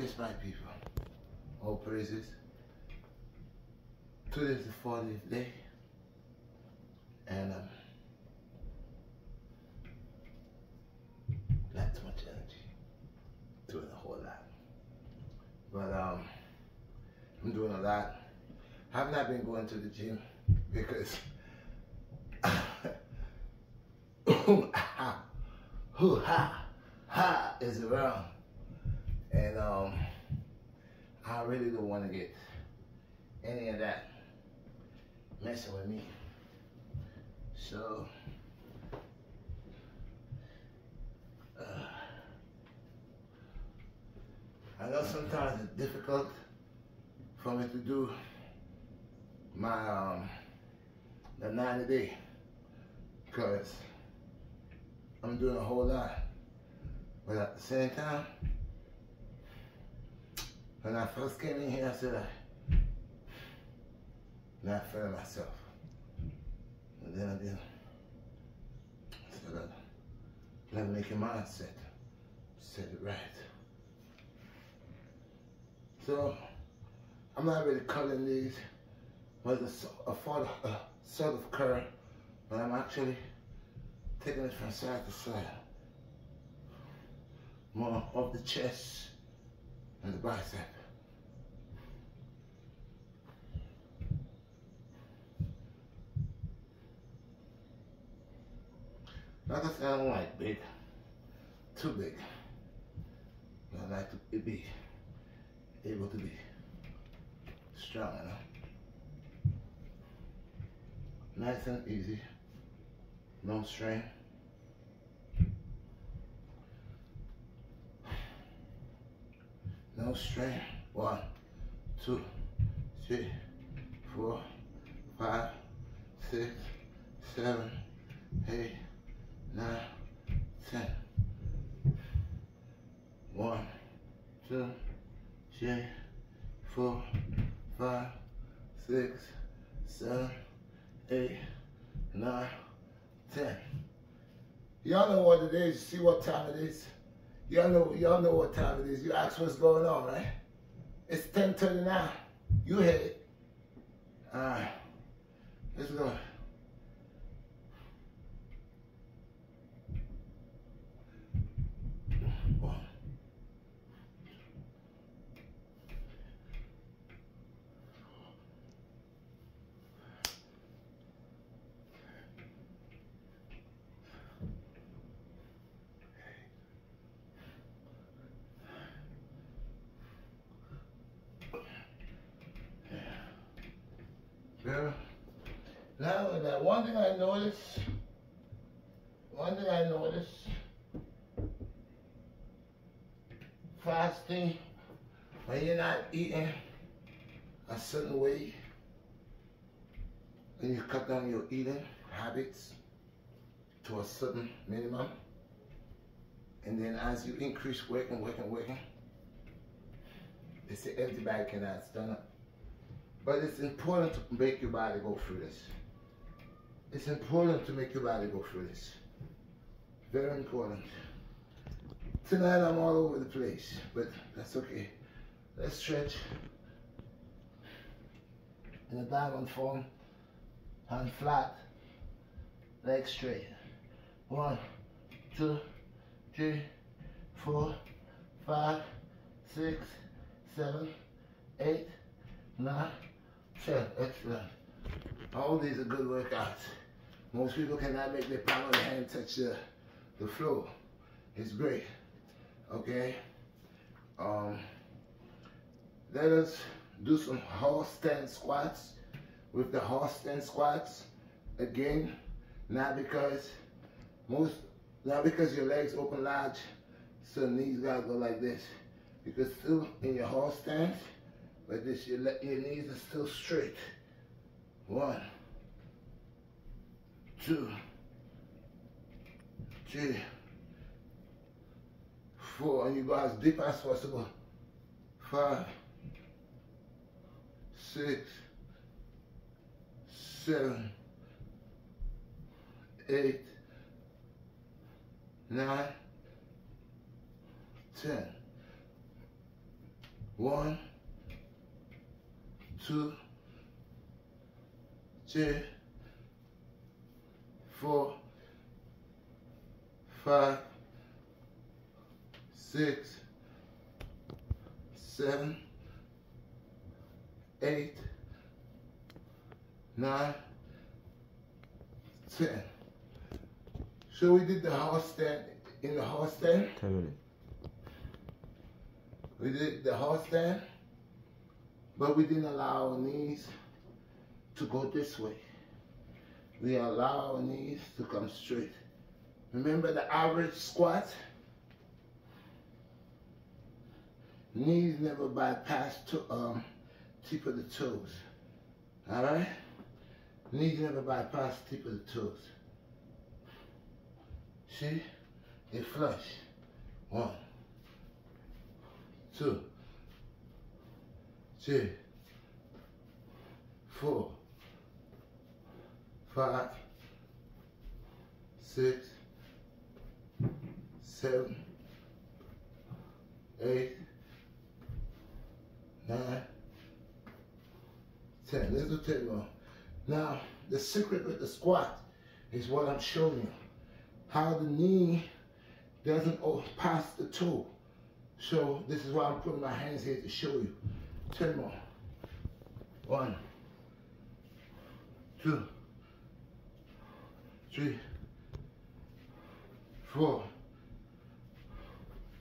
Yes, my people. All praises. Today is the 40th day. And um, not too much energy. Doing a whole lot. But um, I'm doing a lot. I've not been going to the gym because who ha ha is around and um I really don't want to get any of that messing with me so uh, I know sometimes it's difficult for me to do my um the 90 day because I'm doing a whole lot. But at the same time, when I first came in here, I said, I not feeling myself. And then I did. I said, I gotta make your mindset. Set it right. So, I'm not really cutting these with a, a, a sort of curve, but I'm actually taking it from side to side. More of the chest and the bicep. Not that I don't like big, too big. I like to be able to be strong enough. Nice and easy no strain. No. One, two, three, four, five, six, seven, eight, nine, ten. One, two, three, four, five, six, seven, eight, nine, 10. Y'all know what it is. See what time it is. Y'all know, y'all know what time it is. You ask what's going on, right? It's 10.39. You hit it. All right. Let's go. Yeah. Now, that one thing I noticed, one thing I noticed, fasting, when you're not eating a certain way, and you cut down your eating habits to a certain minimum, and then as you increase working, working, working, they say empty bag cannot stand up. But it's important to make your body go through this. It's important to make your body go through this. Very important. Tonight I'm all over the place, but that's okay. Let's stretch in a diamond form, hand flat, legs straight. One, two, three, four, five, six, seven, eight, nine, ten. Excellent. All these are good workouts. Most people cannot make their palm of the hand touch the, the floor. It's great. Okay? Um, let us do some horse stand squats with the horse stand squats. Again, not because most, not because your legs open large, so knees gotta go like this. Because still in your horse stance, but this your, your knees are still straight. One, two, three, four, and you go as deep as possible. Five, six, seven, eight, nine, ten. One, two, three, four, five, six, seven, eight, nine, ten. So we did the horse stand in the horse stand. Ten minutes. We did the horse stand, but we didn't allow our knees to go this way. We allow our knees to come straight. Remember the average squat? Knees never bypass to um tip of the toes. Alright? Knees never bypass tip of the toes. See? They flush. One, two, three, four, five, six, seven, eight, nine, ten. Ten more. Now, the secret with the squat is what I'm showing you. How the knee doesn't pass the toe. So this is why I'm putting my hands here to show you. Ten more. One, two, three, four,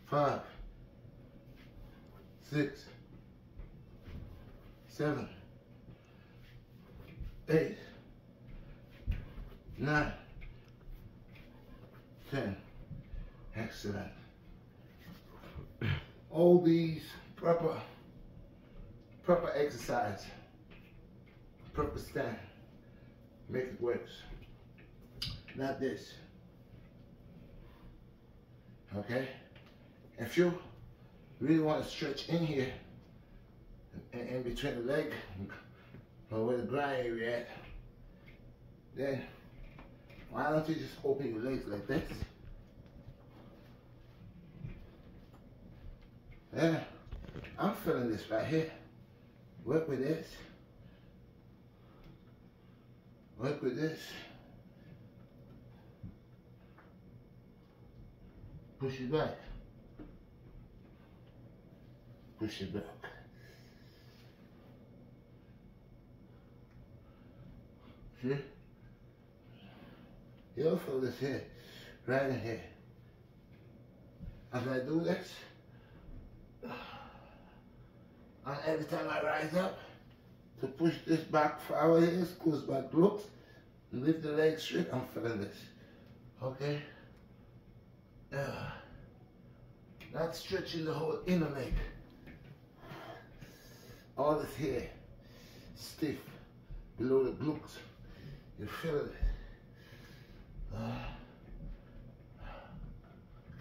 five, six, seven, eight, nine, ten. Excellent. All these proper, proper exercise, proper stand, make it works. Not this. Okay? If you really want to stretch in here, in, in between the leg, or where the ground area at, then why don't you just open your legs like this? Yeah, I'm feeling this right here. Work with this. Work with this. Push it back. Push it back. See? You'll feel this here, right in here. As I do this, and every time I rise up, to push this back forward here, squeeze my glutes, lift the legs straight, I'm feeling this. Okay? Yeah. Not stretching the whole inner leg. All this here, stiff, below the glutes. You feel it. Uh,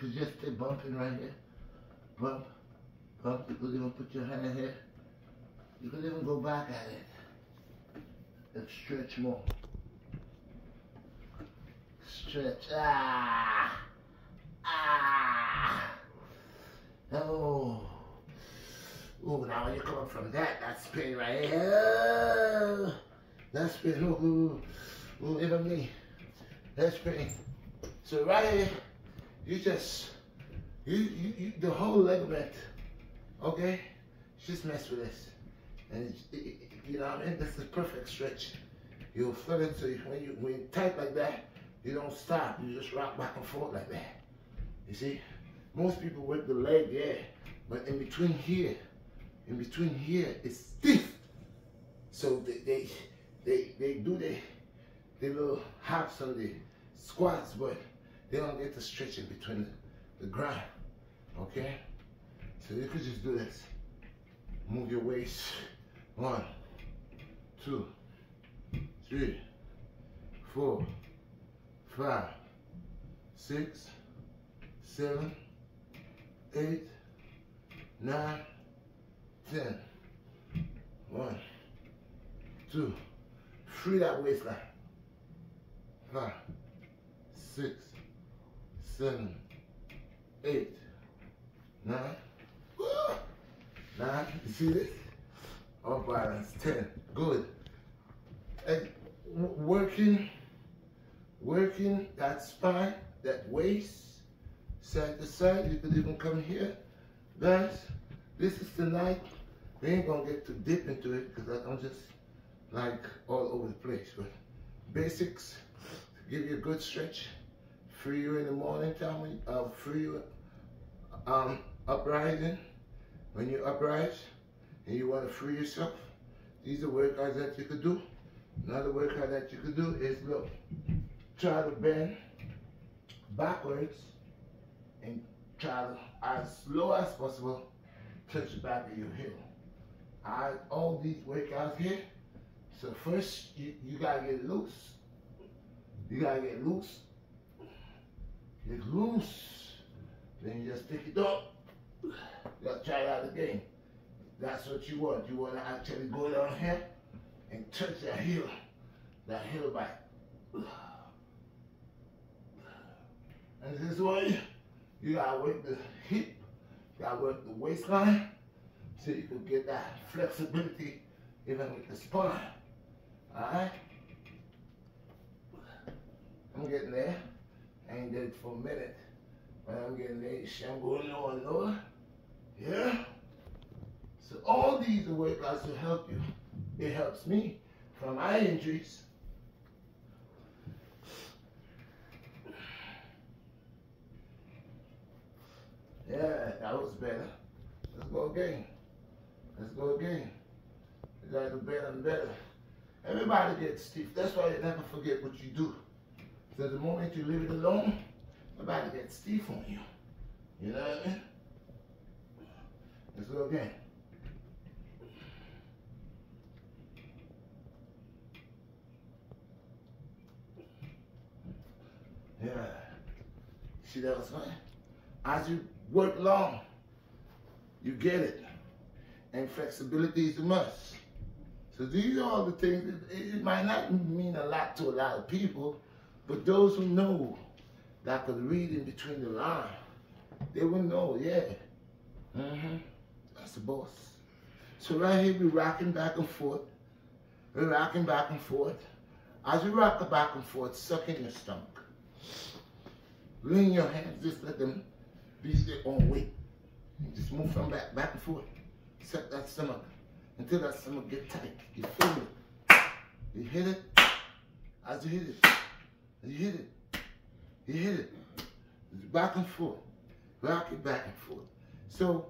you just stay bumping right here. Bump. Bump. You could even put your hand here. You could even go back at it. And stretch more. Stretch. Ah. Ah. Oh. Oh, now when you come up from that, that's pain right here. That's pain. Oh, ooh, ooh, even me. That's pain. So right here, you just, you, you, you the whole ligament, okay? Just mess with this. And you know what I mean? This is perfect stretch. You'll feel it, so when you, when you tight like that, you don't stop. You just rock back and forth like that. You see? Most people work the leg, yeah. But in between here, in between here, it's stiff. So they, they, they, they do the, the little hops on the squats, but they don't get the stretch in between the, the ground. Okay? So you could just do this. Move your waist. One, two, three, four, five, six, seven, eight, nine, ten. One, two, free that waistline. Five, six, seven, eight, nine, nine, you see this? Off balance, 10, good. And working, working that spine, that waist, side to side, you could even come here. Guys, this is the night. We ain't gonna get too deep into it because I'm just like all over the place. But basics, give you a good stretch, free you in the morning time, uh, free you um, uprising. When you uprise and you want to free yourself, these are workouts that you could do. Another workout that you could do is look, try to bend backwards and try to, as slow as possible, touch the back of your heel. I all these workouts here. So first you, you gotta get loose. You gotta get loose. Get loose. Then you just pick it up. Gotta try out again. That's what you want. You want to actually go down here and touch that heel, that heel back. And this way, you gotta work the hip, you gotta work the waistline, so you can get that flexibility even with the spine. Alright? I'm getting there. I ain't did it for a minute. But I'm getting there. I'm going lower and lower. Yeah? So all these are workouts will help you. It helps me from my injuries. Yeah, that was better. Let's go again. Let's go again. You gotta do better and better. Everybody gets stiff. That's why you never forget what you do. So the moment you leave it alone, nobody gets stiff on you. You know what I mean? Let's go again. Yeah. See that was fine? As you work long, you get it. And flexibility is a must. So these are all the things, it might not mean a lot to a lot of people, but those who know that could read in between the lines, they will know, yeah. Mm-hmm. The boss. So right here, we're rocking back and forth. We're rocking back and forth. As we rock back and forth, suck in your stomach. Lean your hands, just let them be their own weight. Just move from back, back and forth. Set that stomach until that stomach get tight. You feel it. You hit it. As you hit it, you hit it. You hit it. Back and forth. Rock it back and forth. So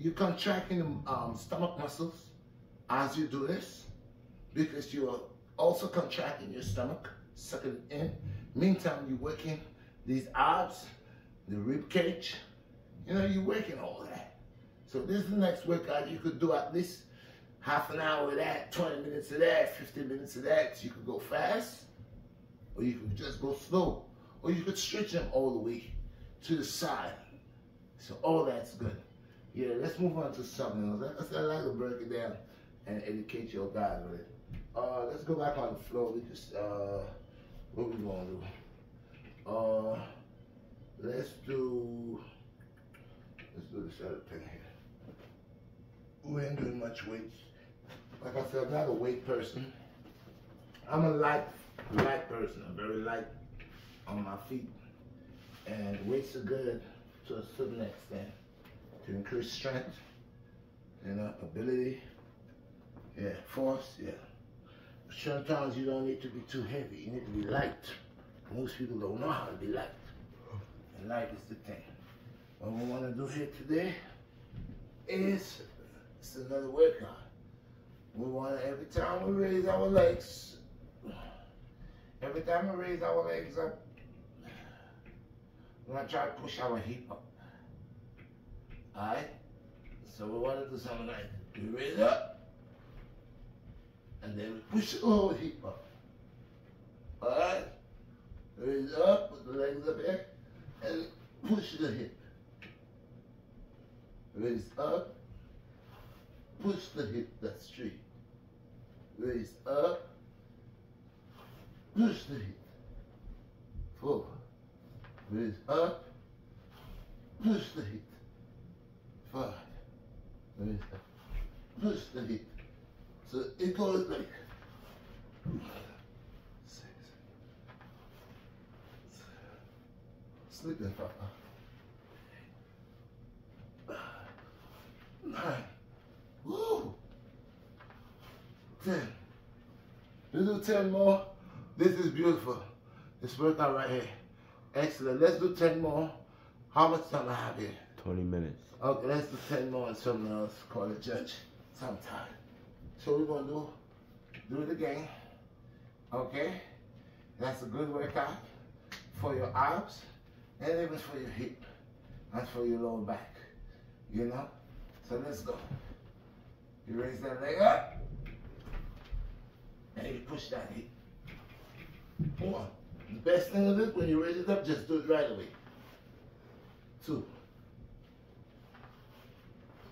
you're contracting the um, stomach muscles as you do this because you're also contracting your stomach, sucking it in. Meantime, you're working these abs, the rib cage. You know, you're working all that. So this is the next workout you could do at least half an hour of that, 20 minutes of that, 15 minutes of that. You could go fast, or you could just go slow, or you could stretch them all the way to the side. So all that's good. Yeah, let's move on to something else. I like to break it down and educate your guys with it. Uh, let's go back on the floor. We just, uh, what we gonna do? Uh, let's do, let's do this other thing here. We ain't doing much weights. Like I said, I'm not a weight person. I'm a light, light person. I'm very light on my feet. And weights are good to a certain extent to increase strength, you uh, know, ability, yeah, force, yeah. Sometimes you don't need to be too heavy. You need to be light. Most people don't know how to be light. And light is the thing. What we want to do here today is it's another workout. We want to, every time we raise our legs, every time we raise our legs up, we're going to try to push our hip up. Alright? So we want to do something like we raise up, and then we push the whole hip up. Alright? Raise up, put the legs up here, and push the hip. Raise up, push the hip that's straight. Raise up, push the hip. Forward. Raise up, push the hip. Five. Hip. So it goes like sleeping for nine, woo, ten. You do ten more. This is beautiful. This workout right here. Excellent. Let's do ten more. How much time I have here? 20 minutes. Oh, okay, let's do 10 more and something else. Call the judge sometime. So we're going to do, do it again. Okay? That's a good workout for your arms and even for your hip and for your lower back. You know? So let's go. You raise that leg up and you push that hip. One. The best thing of it, when you raise it up, just do it right away. Two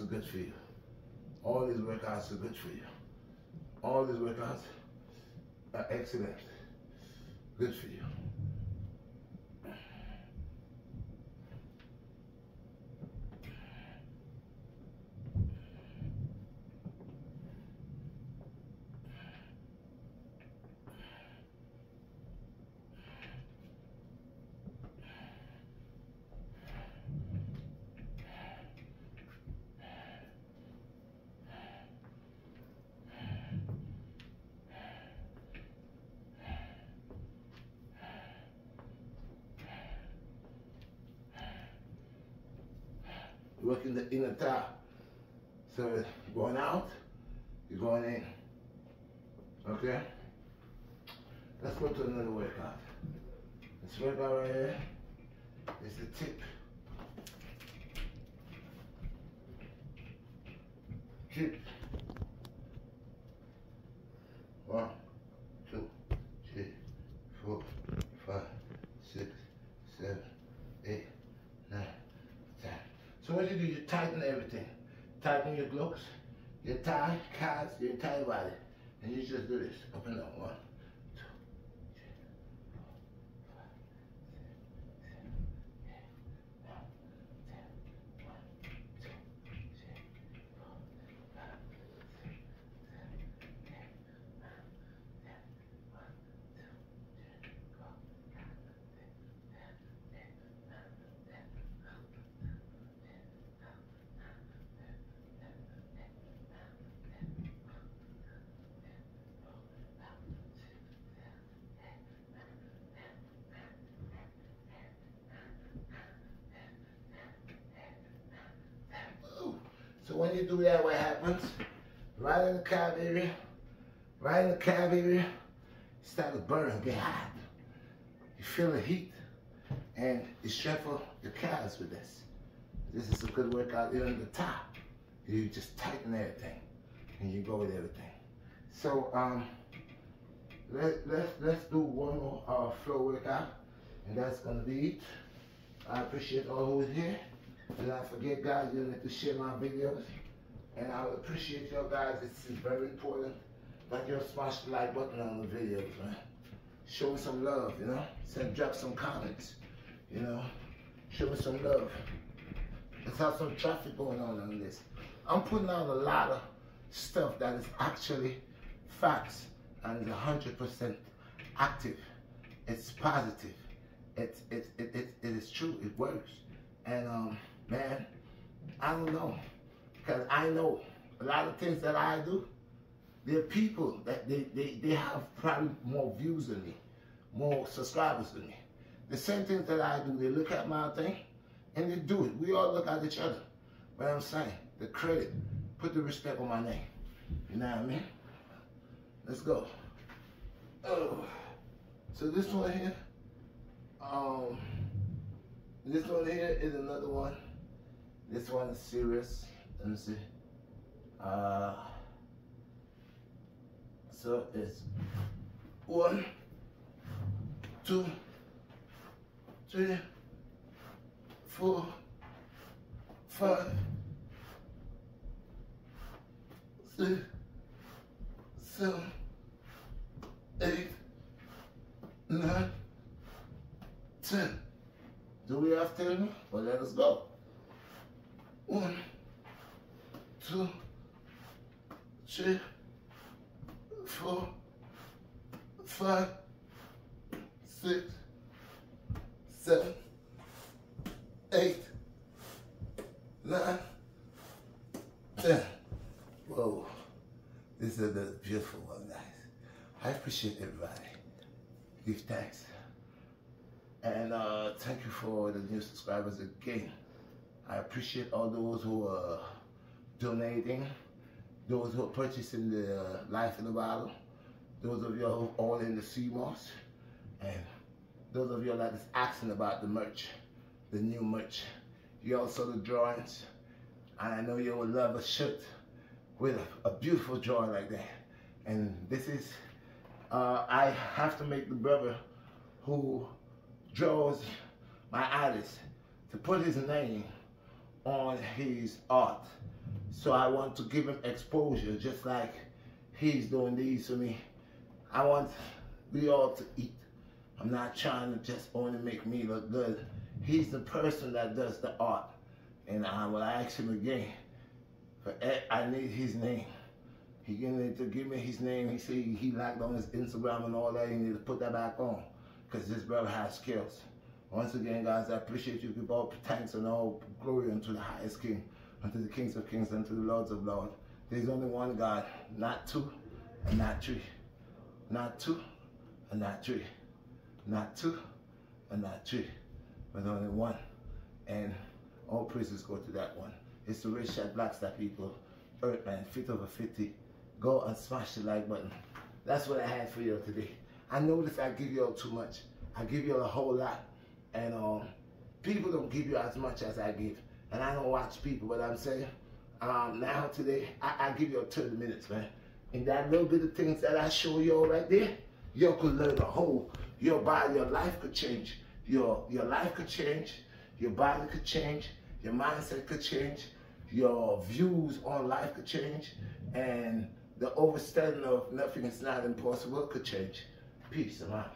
are good for you. All these workouts are good for you. All these workouts are excellent. Good for you. Working the inner thigh. So going out, you're going in. Okay? Let's go to another workout. This workout right here is the tip. Tip. One, two, three, four, five, six, seven, eight. So what you do, you tighten everything. Tighten your glutes, your thigh, calves, your entire body. And you just do this, up and down. One, two, three, four, five, six, seven, eight, nine, ten. One, two, three, four, five, six, seven, eight, nine, ten. One, two, three, four, five, six, seven, eight, nine, ten. Ooh. So when you do that, what happens? Right in the calf area, right in the you start to burn, get hot. You feel the heat, and you strengthen your calves with this. This is a good workout here on the top. You just tighten everything, and you go with everything. So um, let let's let's do one more uh, flow workout, and that's gonna be it. I appreciate all who is here. And I forget, guys, you need to share my videos. And I appreciate y'all guys. This is very important. Like y'all smash the like button on the videos, man. Show me some love, you know. Send drop some comments, you know. Show me some love. Let's have some traffic going on on this. I'm putting out a lot of stuff that is actually facts and is 100% active. It's positive. It's, it, it, it, it is true. It works. And um, man, I don't know. Because I know a lot of things that I do, there are people that they, they, they have probably more views than me, more subscribers than me. The same things that I do, they look at my thing and they do it. We all look at each other. But I'm saying, the credit, put the respect on my name. You know what I mean? Let's go. Oh. So this one here, um, This one here is another one. This one is serious. Let me see. Uh, so it's one, two, three, four, five, six, seven, eight, nine, ten. Do we have ten? Well, let us go. One, two, three, four, five, six, seven, eight, nine, ten. Whoa, this is a beautiful one, guys. I appreciate everybody. Give thanks. And uh, thank you for the new subscribers again. I appreciate all those who are donating, those who are purchasing the uh, Life in the Bottle, those of you who all in the CMOS, and those of you that is asking about the merch, the new merch. You also the drawings, and I know you will love a shirt with a, a beautiful drawing like that. And this is, uh, I have to make the brother who draws my artist to put his name on his art. So I want to give him exposure just like he's doing these for me. I want we all to eat. I'm not trying to just only make me look good. He's the person that does the art. And uh, I will ask him again, for I need his name. He need to give me his name. He said he liked on his Instagram and all that. He need to put that back on because this brother has skills. Once again, guys, I appreciate you. Give all thanks and all glory unto the highest King, unto the kings of kings, unto the lords of lords. There's only one God, not two and not three. Not two and not three. Not two and not three. But only one. And all praises go to that one. It's the Redshot Black Star people. Earthman, fit over 50. Go and smash the like button. That's what I had for you today. I notice I give you all too much. I give you all a whole lot. And um, people don't give you as much as I give. And I don't watch people, but I'm saying um, now today, I, I give you 30 minutes, man. And that little bit of things that I show you all right there, you could learn a whole, your body, your life could change. Your, your life could change. Your body could change. Your mindset could change. Your views on life could change. And the overstanding of nothing is not impossible could change. Peace. I'm out.